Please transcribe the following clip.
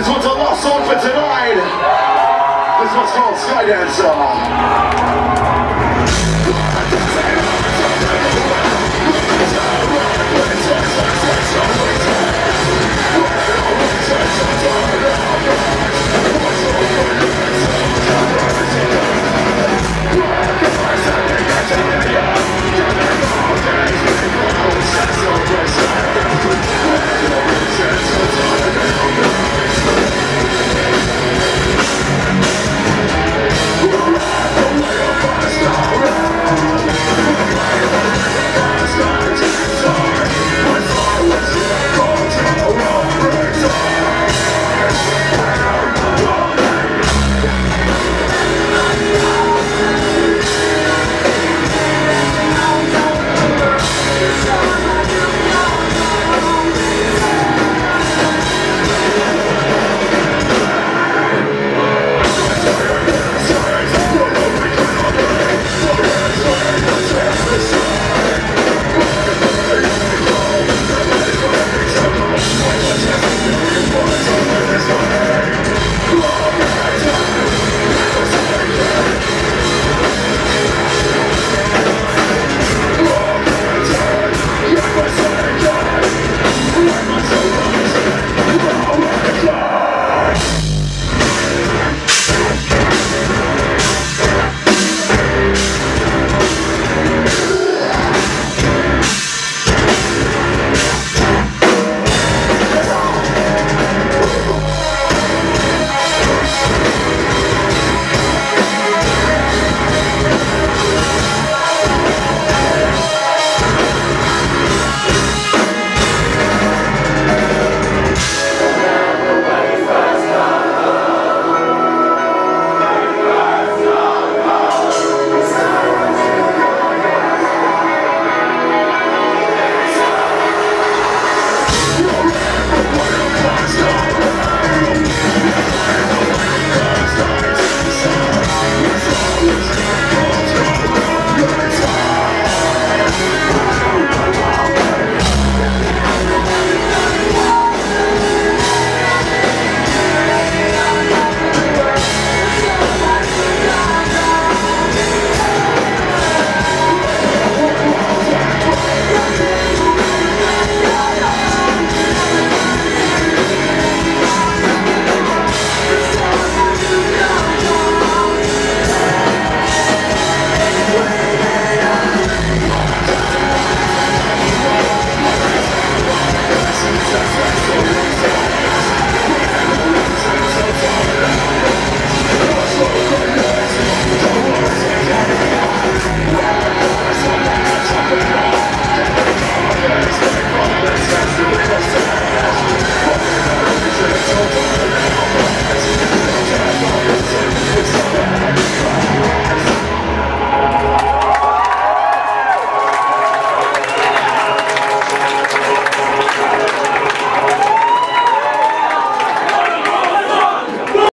This one's a lost song for tonight. This one's called Skydancer.